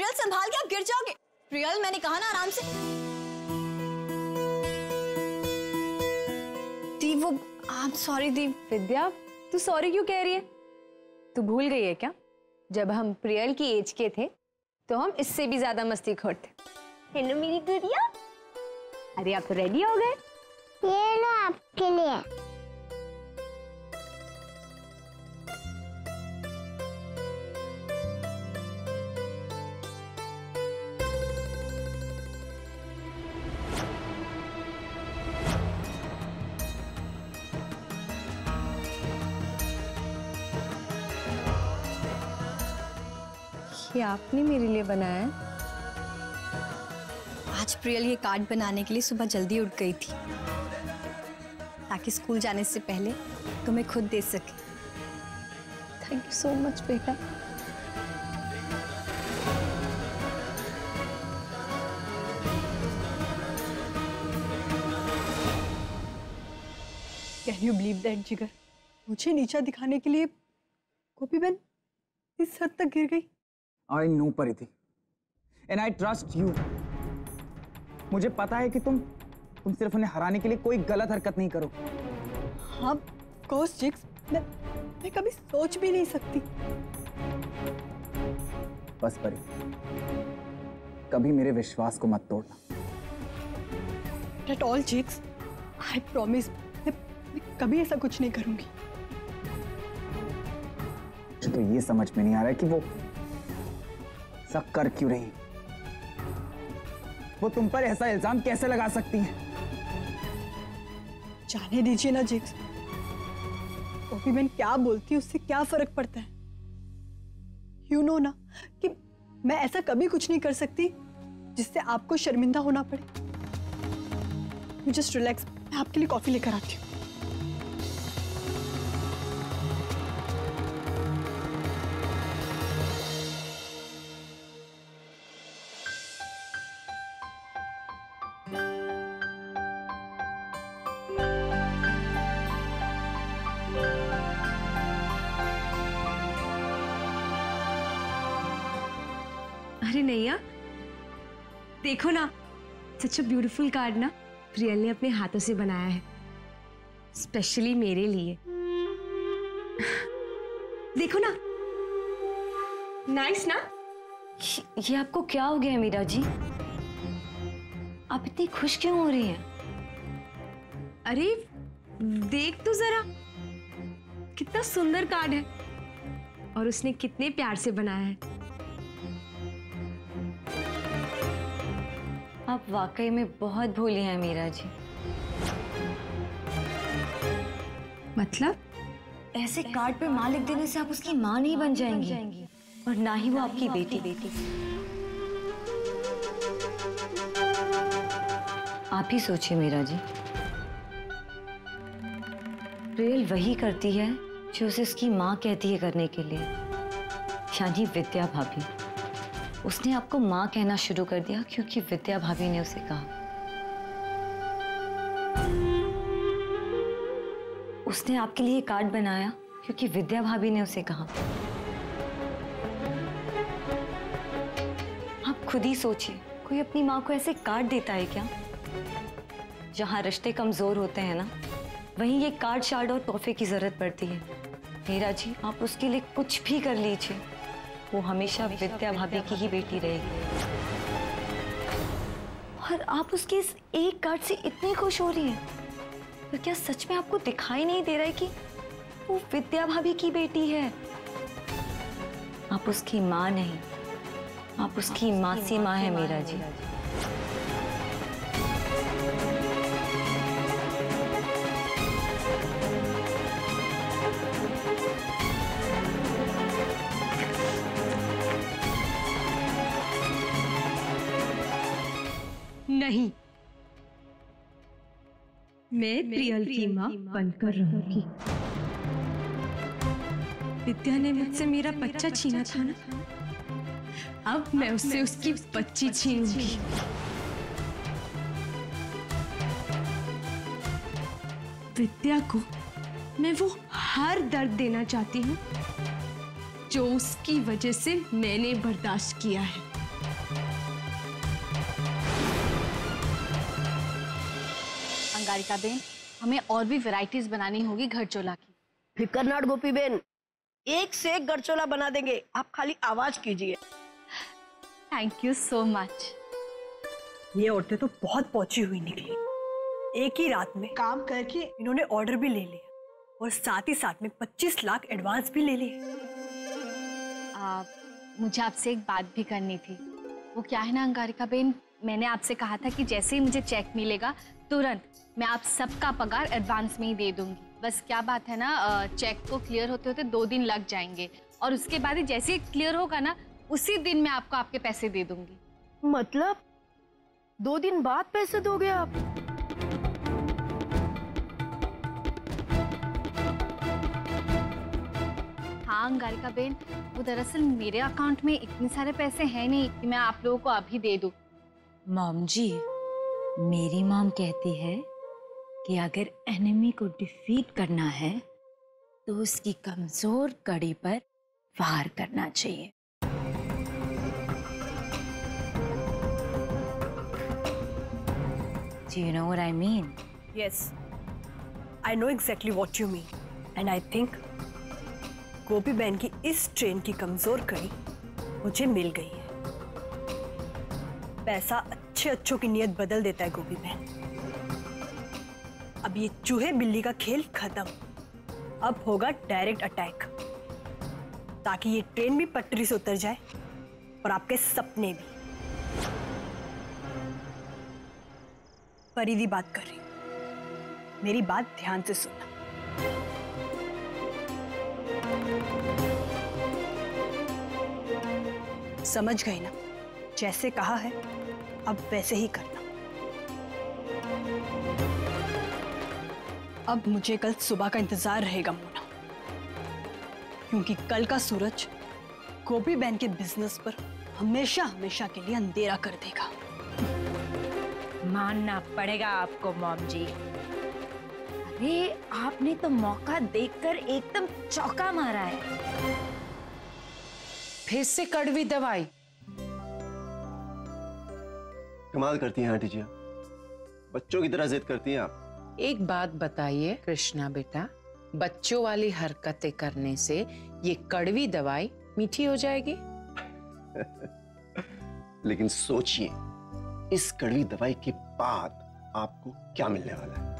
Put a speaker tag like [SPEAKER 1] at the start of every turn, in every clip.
[SPEAKER 1] प्रियल संभाल के आप गिर जाओगे। प्रियल मैंने कहा ना आराम से। दी वो आई एम सॉरी दी
[SPEAKER 2] विद्या तू सॉरी क्यों कह रही है? तू भूल गई है क्या? जब हम प्रियल की एज के थे तो हम इससे भी ज़्यादा मस्ती खोर थे। हेलो मेरी गुड़िया। अरे आप रेडी हो गए।
[SPEAKER 3] ये लो आपके लिए।
[SPEAKER 2] ये आपने मेरे लिए बनाया है।
[SPEAKER 1] आज प्रियल ये कार्ड बनाने के लिए सुबह जल्दी उठ गई थी। ताकि स्कूल जाने से पहले तुम्हें खुद दे सके।
[SPEAKER 2] थैंक यू सो मच बेटा।
[SPEAKER 4] Can you believe that Jigar? मुझे नीचा दिखाने के लिए गोपी बहन इस हद तक गिर गई।
[SPEAKER 5] I know Paridhi. And I trust you मुझे पता है कि तुम तुम सिर्फ़ उन्हें हराने के लिए कोई गलत हरकत नहीं करो।
[SPEAKER 4] हाँ कोर्स जिक्स मैं मैं कभी सोच भी नहीं सकती।
[SPEAKER 5] बस परी कभी मेरे विश्वास को मत तोड़ना।
[SPEAKER 4] At all Jigs I promise मैं, मैं कभी ऐसा कुछ नहीं करूँगी।
[SPEAKER 5] मुझे तो ये समझ में नहीं आ रहा है कि वो ऐसा कर क्यों रही? वो तुम पर ऐसा इल्ज़ाम कैसे लगा सकती है?
[SPEAKER 4] जाने दीजिए ना, जिक्स। गोपी बहन क्या बोलती उससे क्या फ़र्क पड़ता है? यू नो ना, कि मैं ऐसा कभी कुछ नहीं कर सकती जिससे आपको शर्मिंदा होना पड़े। जस्ट रिलैक्स मैं आपके लिए कॉफ़ी लेकर आती हूँ।
[SPEAKER 2] अरे नैया देखो ना सच अ ब्यूटीफुल कार्ड ना, प्रियल ने अपने हाथों से बनाया है स्पेशली मेरे लिए। देखो ना नाइस ना?
[SPEAKER 6] ये आपको क्या हो गया है मीरा जी? आप इतनी खुश क्यों हो रही हैं?
[SPEAKER 2] अरे, देख तो जरा, कितना सुंदर कार्ड है, और उसने कितने प्यार से बनाया है।
[SPEAKER 6] आप वाकई में बहुत भोली हैं मीरा जी।
[SPEAKER 2] मतलब?
[SPEAKER 6] ऐसे कार्ड पे माँ लिख देने से आप उसकी माँ नहीं बन जाएँगी। और ना ही वो आपकी बेटी। बेटी। आप ही सोचिए मीरा जी। प्रियल वही करती है जो उसे उसकी माँ कहती है करने के लिए। यानी विद्या भाभी। उसने आपको माँ कहना शुरू कर दिया क्योंकि विद्या भाभी ने उसे कहा। उसने आपके लिए कार्ड बनाया क्योंकि विद्या भाभी ने उसे कहा। आप खुद ही सोचिए, कोई अपनी माँ को ऐसे कार्ड देता है क्या? जहाँ रिश्ते कमज़ोर होते हैं ना, वहीं ये कार्ड शार्ड और तोहफे की ज़रूरत पड़ती है। मेरा जी, आप उसके लिए कुछ भी कर लीजिए। वो हमेशा विद्या भाभी की ही बेटी रहेगी। और आप उसके इस एक कार्ड से इतनी खुश हो रही हैं। तो क्या सच में आपको दिखाई नहीं दे रहा है कि वो विद्या भाभी की बेटी है? आप उसकी माँ नहीं, आप उसकी मासी माँ है, मीरा जी।
[SPEAKER 2] नहीं। मैं प्रियल की माँ बनकर रहूँगी। विद्या ने मुझसे मेरा बच्चा छीना था ना? अब मैं उससे उसकी बच्ची छीनूँगी। विद्या को मैं वो हर दर्द देना चाहती हूँ जो उसकी वजह से मैंने बर्दाश्त किया है।
[SPEAKER 7] अंगारिका बेन हमें और भी वैरायटीज बनानी होगी घर चोला की।
[SPEAKER 8] फिकर नाट गोपी बेन एक से एक गरचोला बना देंगे। आप खाली आवाज़ कीजिए।
[SPEAKER 7] थैंक यू सो मच
[SPEAKER 4] ये औरतें तो बहुत पहुँची हुई निकली। एक ही रात में काम करके इन्होंने ऑर्डर भी ले लिया और साथ ही साथ में 25 लाख एडवांस भी ले लिए।
[SPEAKER 7] आ, मुझे आपसे एक बात भी करनी थी। वो क्या है ना अंगारिका बेन मैंने आपसे कहा था कि जैसे ही मुझे चेक मिलेगा तुरंत मैं आप सबका पगार एडवांस में ही दे दूँगी। बस क्या बात है ना चेक को क्लियर होते होते दो दिन लग जाएँगे। और उसके बाद ही जैसे ही क्लियर होगा ना उसी दिन मैं आपको आपके पैसे दे दूँगी।
[SPEAKER 8] मतलब? दो दिन बाद पैसे दोगे आप?
[SPEAKER 7] हाँ अंगारिका बेन वो दरअसल मेरे अकाउंट में इतने सारे पैसे हैं नहीं कि मैं आप लोगों को अभी दे दूँ।
[SPEAKER 6] मॉम जी मेरी मॉम कहती है कि अगर एनिमी को डिफीट करना है तो उसकी कमज़ोर कड़ी पर वार करना चाहिए। Do you know what I mean?
[SPEAKER 4] Yes I know exactly what you mean and I think Gopi बहन की इस ट्रेन की कमज़ोर कड़ी मुझे मिल गई है। पैसा अच्छे अच्छों की नीयत बदल देता है गोपी बहन। अब ये चूहे बिल्ली का खेल खत्म। अब होगा डायरेक्ट अटैक ताकि ये ट्रेन भी पटरी से उतर जाए और आपके सपने भी। परिधि बात कर रही मेरी बात ध्यान से सुनना समझ गई ना? जैसे कहा है अब वैसे ही करना। अब मुझे कल सुबह का इंतज़ार रहेगा मोना। क्योंकि कल का सूरज गोपी बहन के बिज़नेस पर हमेशा हमेशा के लिए अंधेरा कर देगा।
[SPEAKER 6] मानना पड़ेगा आपको मॉम जी। अरे आपने तो मौका देखकर एकदम चौका मारा है।
[SPEAKER 9] फिर से कड़वी दवाई।
[SPEAKER 10] कमाल करती हैं आंटी जी बच्चों की तरह जिद करती हैं आप।
[SPEAKER 9] एक बात बताइए कृष्णा बेटा बच्चों वाली हरकतें करने से ये कड़वी दवाई मीठी हो जाएगी?
[SPEAKER 10] लेकिन सोचिए इस कड़वी दवाई के बाद आपको क्या मिलने वाला है?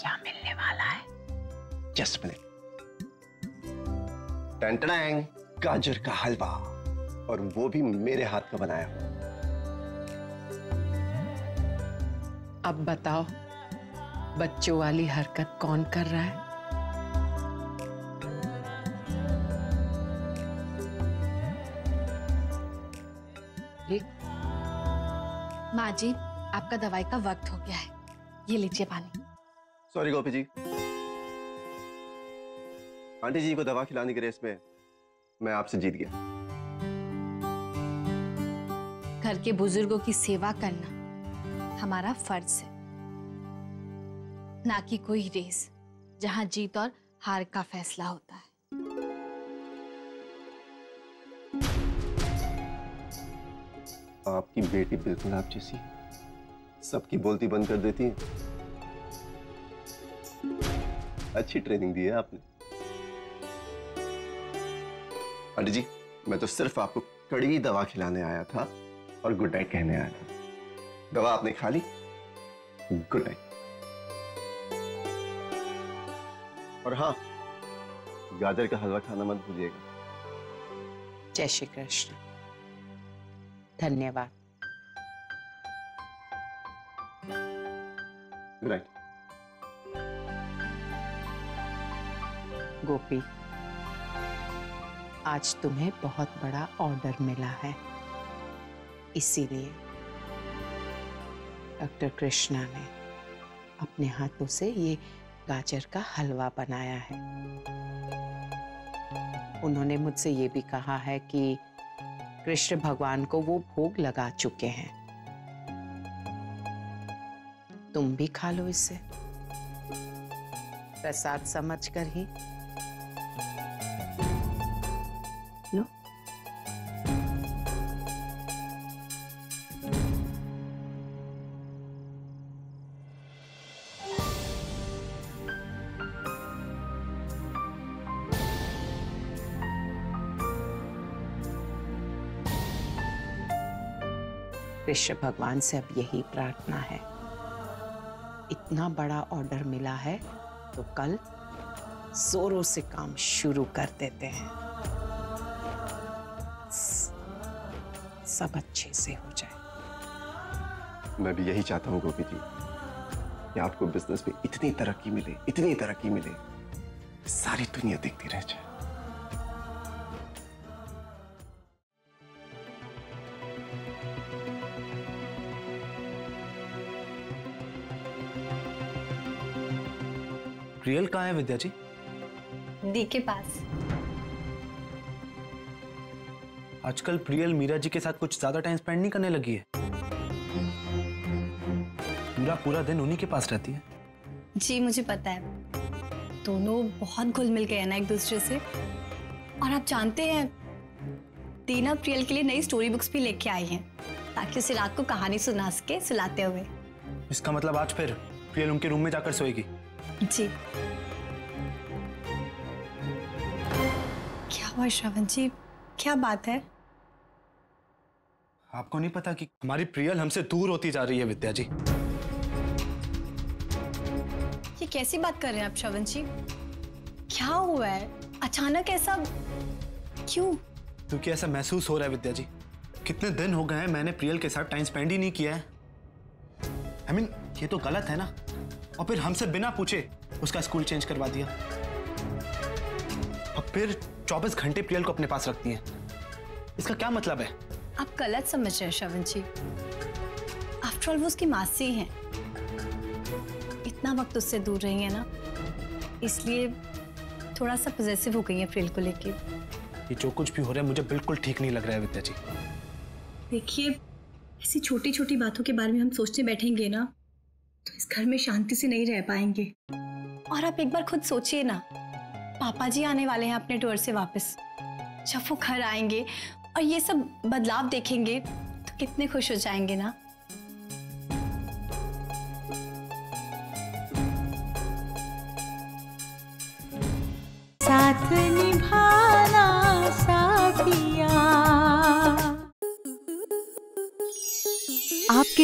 [SPEAKER 9] क्या मिलने वाला है?
[SPEAKER 10] Just minute. गाजर का हलवा और वो भी मेरे हाथ का बनाया हुआ।
[SPEAKER 9] अब बताओ बच्चों वाली हरकत कौन कर रहा है?
[SPEAKER 7] माँ जी आपका दवाई का वक्त हो गया है। ये लीजिए पानी।
[SPEAKER 10] सॉरी गोपी जी। आंटी जी को दवा खिलाने के रेस में मैं आपसे जीत गया।
[SPEAKER 7] घर के बुज़ुर्गों की सेवा करना हमारा फ़र्ज़ है। ना कि कोई रेस, जहाँ जीत और हार का फैसला होता है।
[SPEAKER 10] आपकी बेटी बिल्कुल आप जैसी सबकी बोलती बंद कर देती है। अच्छी ट्रेनिंग दी है आपने। आंटी जी, मैं तो सिर्फ़ आपको कड़वी दवा खिलाने आया था और गुड नाइट कहने आया था। दवा आपने खा ली? गुड नाइट और हाँ गाजर का हलवा खाना मत भूलिएगा।
[SPEAKER 9] जय श्री कृष्ण। धन्यवाद।
[SPEAKER 10] गुड नाइट
[SPEAKER 9] गोपी आज तुम्हें बहुत बड़ा ऑर्डर मिला है। इसीलिए डॉक्टर कृष्णा ने अपने हाथों से ये गाजर का हलवा बनाया है। उन्होंने मुझसे ये भी कहा है कि कृष्ण भगवान को वो भोग लगा चुके हैं। तुम भी खा लो इसे। प्रसाद समझ कर ही कृष्ण भगवान से अब यही प्रार्थना है। इतना बड़ा ऑर्डर मिला है तो कल जोरों से काम शुरू कर देते हैं। सब अच्छे से हो जाए।
[SPEAKER 10] मैं भी यही चाहता हूँ गोपी जी, कि आपको बिज़नेस में इतनी तरक्की मिले, इतनी तरक्की मिले, सारी दुनिया देखती रह जाए।
[SPEAKER 11] रियल कहाँ है विद्या जी?
[SPEAKER 7] दी के पास।
[SPEAKER 11] आजकल प्रियल मीरा जी के साथ कुछ ज़्यादा टाइम स्पेंड नहीं करने लगी है। पूरा पूरा दिन उन्हीं के पास रहती है।
[SPEAKER 7] जी मुझे पता है। दोनों बहुत घुल मिल गए हैं ना एक दूसरे से। और आप जानते हैं दीना प्रियल के लिए नई स्टोरी बुक्स भी लेके आई हैं ताकि उसे रात को कहानी सुना सके सुलाते हुए।
[SPEAKER 11] इसका मतलब आज फिर प्रियल उनके रूम में जाकर सोएगी।
[SPEAKER 7] जी। क्या हुआ श्रवण जी? क्या बात है?
[SPEAKER 11] आपको नहीं पता कि हमारी प्रियल हमसे दूर होती जा रही है विद्या जी।
[SPEAKER 7] ये कैसी बात कर रहे हैं आप श्रवण जी? क्या हुआ है? अचानक ऐसा क्यों?
[SPEAKER 11] क्योंकि ऐसा महसूस हो रहा है विद्या जी। कितने दिन हो गए हैं मैंने प्रियल के साथ टाइम स्पेंड ही नहीं किया है। आई I मीन mean, ये तो गलत है ना। और फिर हमसे बिना पूछे उसका स्कूल चेंज करवा दिया। और फिर 24 घंटे प्रियल को अपने पास रखती है इसका क्या मतलब है?
[SPEAKER 7] आप गलत समझ रहे हैं श्रवण जी। आफ्टर ऑल वो उसकी मासी हैं। इतना वक्त उससे दूर रही है ना इसलिए थोड़ा सा पॉजेसिव हो गई है प्रियल को लेके।
[SPEAKER 11] ये जो कुछ भी हो रहा है मुझे बिल्कुल ठीक नहीं लग रहा है विद्या जी।
[SPEAKER 7] देखिए ऐसी छोटी छोटी बातों के बारे में हम सोचने बैठेंगे ना तो इस घर में शांति से नहीं रह पाएँगे। और आप एक बार खुद सोचिए ना पापा जी आने वाले हैं अपने टूर से वापस। जब वो घर आएँगे और ये सब बदलाव देखेंगे तो कितने खुश हो जाएँगे ना?
[SPEAKER 12] साथ निभाना